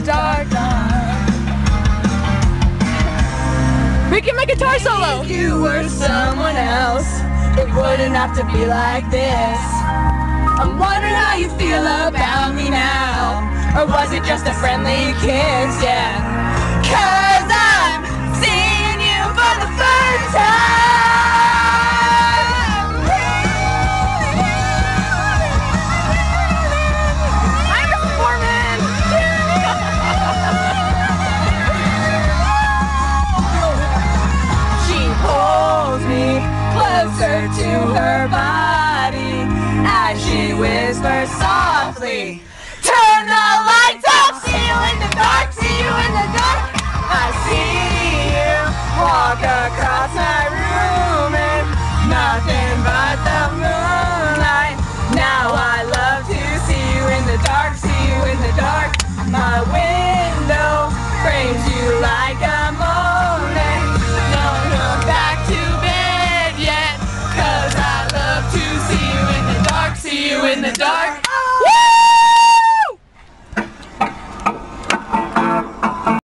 the dark. We guitar solo. If you were someone else, it wouldn't have to be like this. I'm wondering how you feel about me now. Or was it just a friendly kiss? Yeah. Closer to her body as she whispers softly. Turn the lights off, see you in the dark, see you in the dark. I see you walk across my room and nothing but the moonlight. Now I love to see you in the dark, see you in the dark. My in the dark.